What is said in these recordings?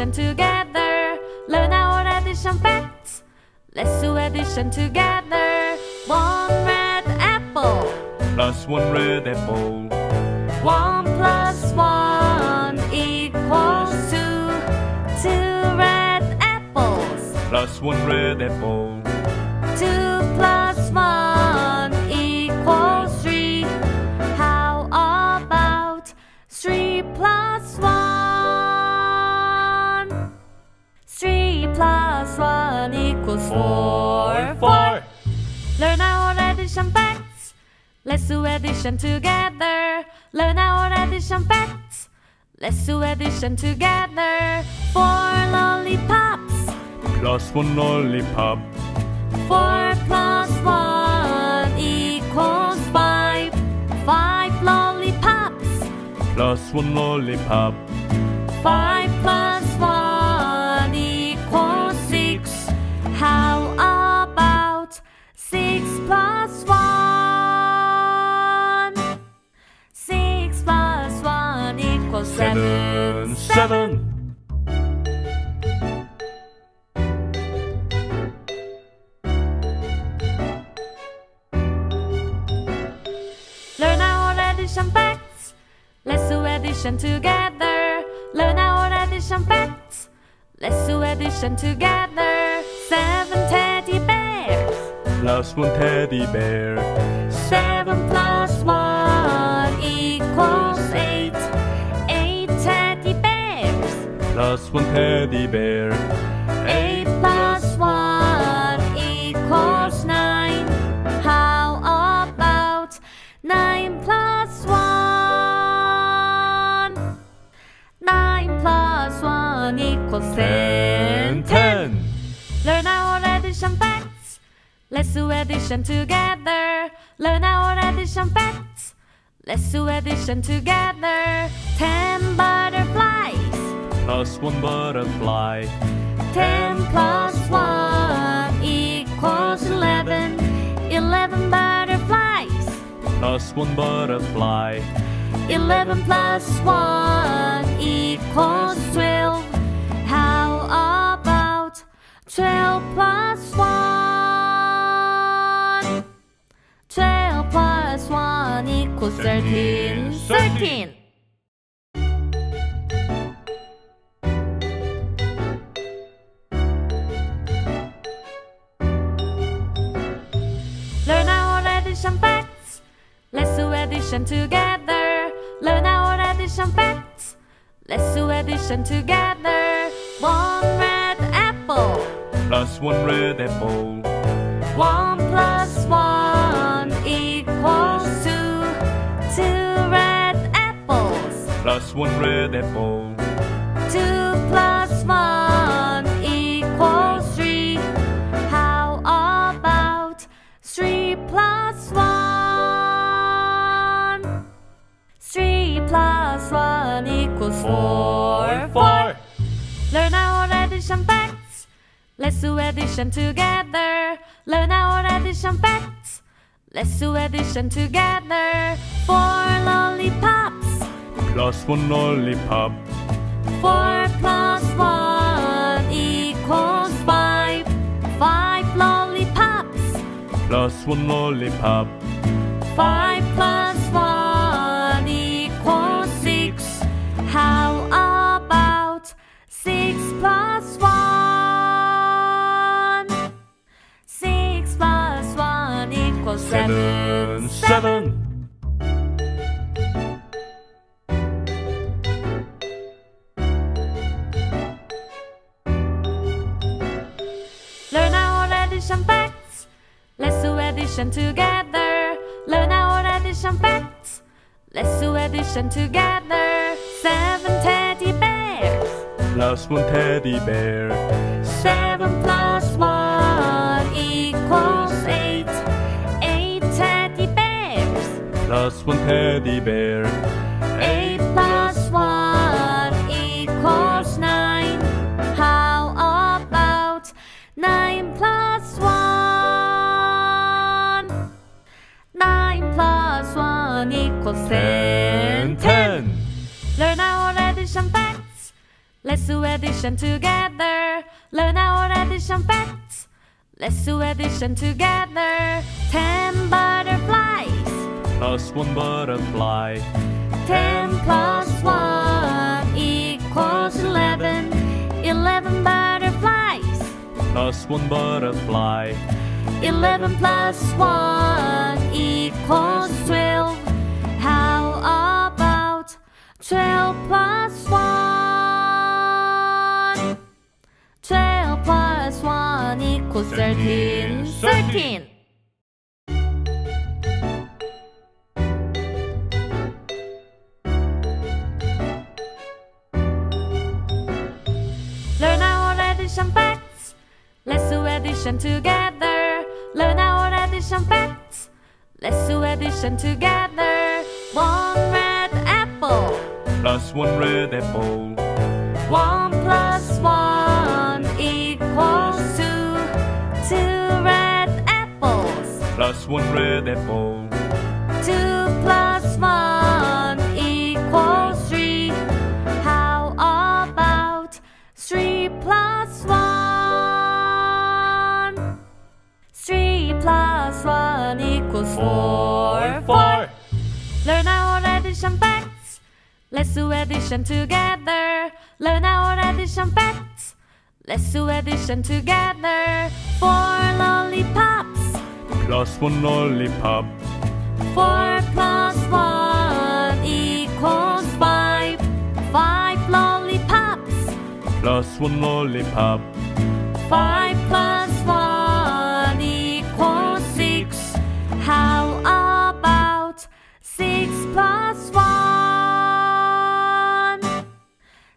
addition together. Learn our addition facts. Let's do addition together. One red apple. Plus one red apple. One plus one equals two. Two red apples. Plus one red apple. Four. Four. Learn our addition facts. Let's do addition together. Learn our addition facts. Let's do addition together. Four lollipops. Plus one lollipop. Four plus one equals five. Five lollipops. Plus one lollipop. Five addition together. Learn our addition facts. Let's do addition together. Seven teddy bears. Plus one teddy bear. Seven plus one equals eight. Eight teddy bears. Plus one teddy bear. Eight plus one equals Ten. Learn our addition facts. Let's do addition together. Learn our addition facts. Let's do addition together. Ten butterflies. Plus one butterfly. Ten plus one equals eleven. Eleven butterflies. Plus one butterfly. Eleven plus one equals 13, 13. Learn our addition facts. Let's do addition together. Learn our addition facts. Let's do addition together. One red apple. Plus one red apple Plus one red apple. Two plus one equals three. How about three plus one? Three plus one equals four. Four. Learn our addition facts. Let's do addition together. Learn our addition facts. Let's do addition together. Four lollipops. Plus one lollipop. Four plus one equals five. Five lollipops. Plus one lollipop. Addition together. Learn our addition facts. Let's do addition together. Seven teddy bears. Plus one teddy bear. Seven plus one equals eight. Eight teddy bears. Plus one teddy bear. Eight plus one equals do addition together. Learn our addition facts. Let's do addition together. Ten butterflies. Plus one butterfly. Ten plus one equals eleven. Eleven butterflies. Plus one butterfly. Eleven plus one equals twelve. How about twelve plus one? One thirteen. Thirteen. Learn our addition facts. Let's do addition together. Learn our addition facts. Let's do addition together. One red apple. Plus one red apple. One Plus one red apple. Two plus one equals three. How about three plus one? Three plus one equals four. Four. Learn our addition facts. Let's do addition together. Learn our addition facts. Let's do addition together. Four lollipops. Plus one lollipop. Four plus one equals five. Five lollipops. Plus one lollipop. Five plus one equals six. How about six plus one?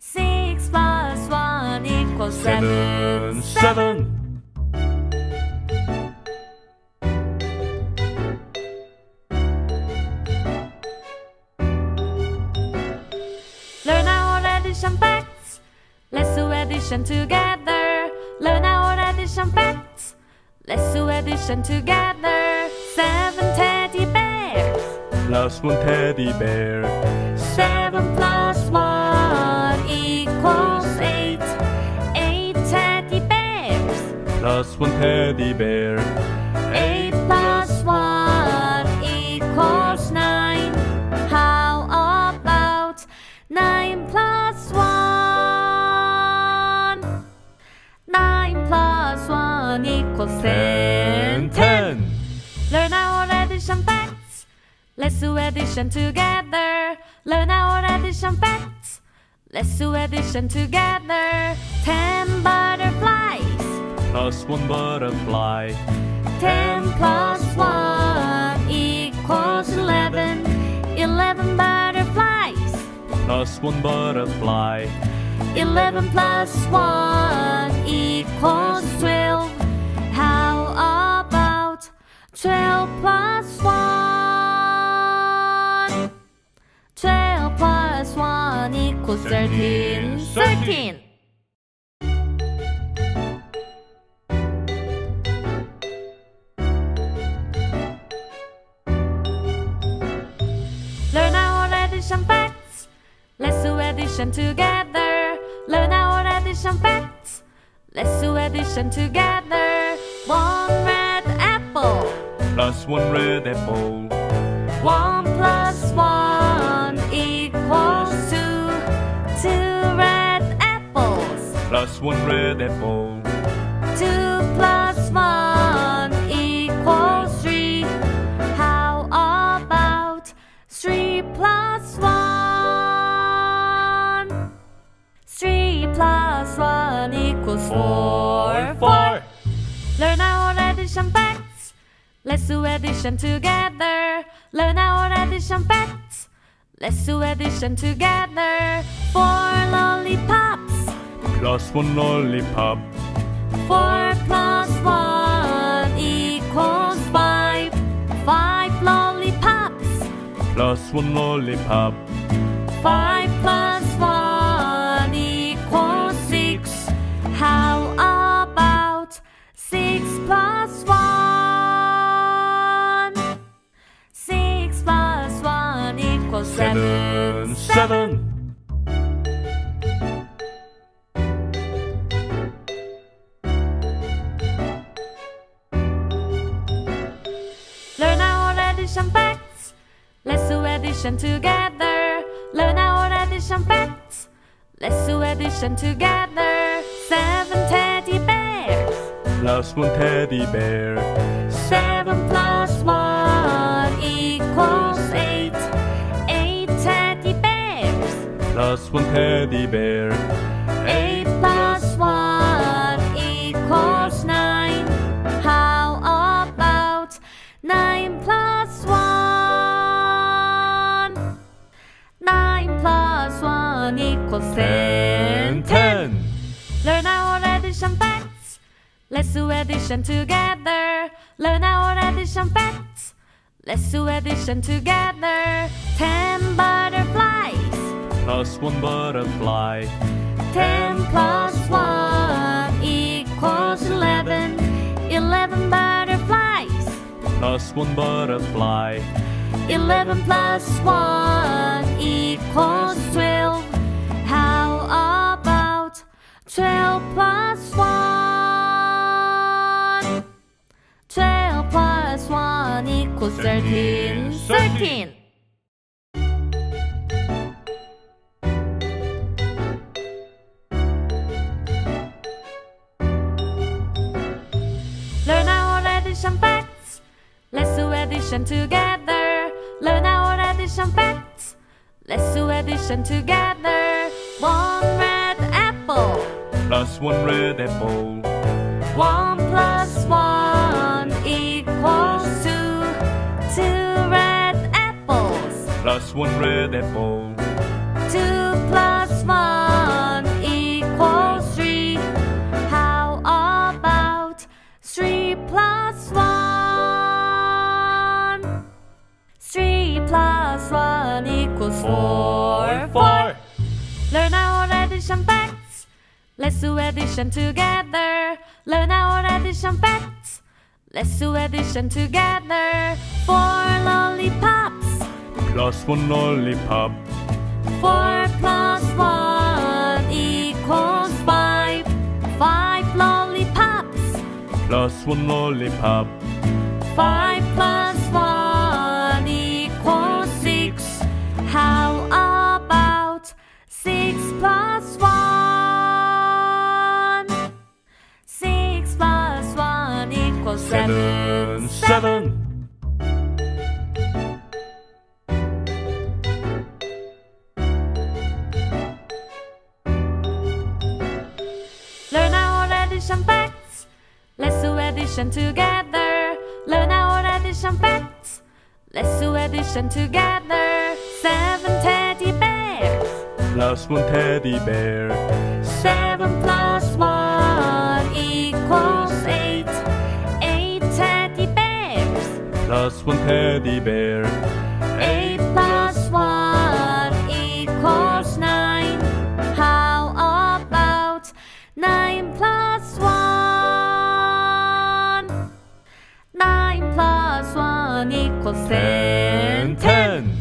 Six plus one equals seven. Seven. Seven. Addition facts. Let's do addition together. Learn our addition facts. Let's do addition together. Seven teddy bears. Plus one teddy bear. Seven plus one equals eight. Eight teddy bears. Plus one teddy bear. Let's do addition together. Learn our addition facts. Let's do addition together. Ten butterflies. Plus one butterfly. Ten plus one equals eleven. Eleven butterflies. Plus one butterfly. Eleven plus one equals twelve. How about twelve one thirteen. Thirteen. Learn our addition facts. Let's do addition together. Learn our addition facts. Let's do addition together. One red apple. Plus one red apple. Plus one red apple. Two plus one equals three. How about three plus one? Three plus one equals four. Four. Learn our addition facts. Let's do addition together. Learn our addition facts. Let's do addition together. Four lollipops. Plus one lollipop. Four plus one equals five. Five lollipops. Plus one lollipop. Five plus one equals six. How about six plus one? Six plus one equals seven. Addition together. Learn our addition facts. Let's do addition together. Seven teddy bears. Plus one teddy bear. Seven plus one equals eight. Eight teddy bears. Plus one teddy bear. Eight plus Ten. Learn our addition facts. Let's do addition together. Learn our addition facts. Let's do addition together. Ten butterflies. Plus one butterfly. Ten plus one equals eleven. Eleven butterflies. Plus one butterfly. Eleven plus one equals twelve. How about twelve plus one? Twelve plus one equals thirteen. Thirteen. Learn our addition facts. Let's do addition together. Learn our addition facts. Let's do addition together. One. Plus one red apple. One plus one equals two. Two red apples. Plus one red apple. Two plus one equals three. How about three plus one? Three plus one equals four. Four. Learn our addition facts. Let's do addition together. Learn our addition facts. Let's do addition together. Four lollipops. Plus one lollipop. Four plus one equals five. Five lollipops. Plus one lollipop. Five plus seven. Seven. Learn our addition facts. Let's do addition together. Learn our addition facts. Let's do addition together. Seven teddy bears. Plus one teddy bear. Plus one teddy bear. Eight plus one equals nine. How about nine plus one? Nine plus one equals ten. Ten.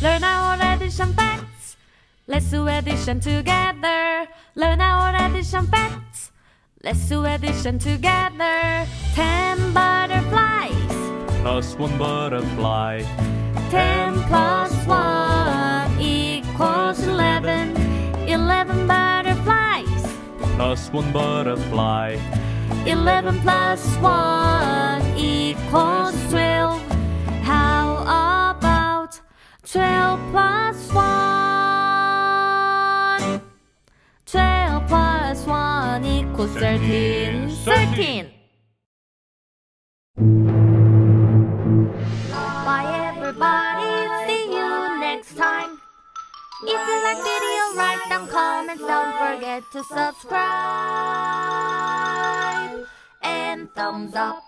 Learn our addition facts. Let's do addition together. Learn our addition facts. Let's do addition together. Ten butterflies plus one butterfly. Ten plus one equals eleven. Eleven butterflies. Plus one butterfly. Eleven plus one equals twelve. How about twelve plus one? Twelve plus one equals thirteen. Thirteen. 13. Like video, write down comments. Don't forget to subscribe and thumbs up.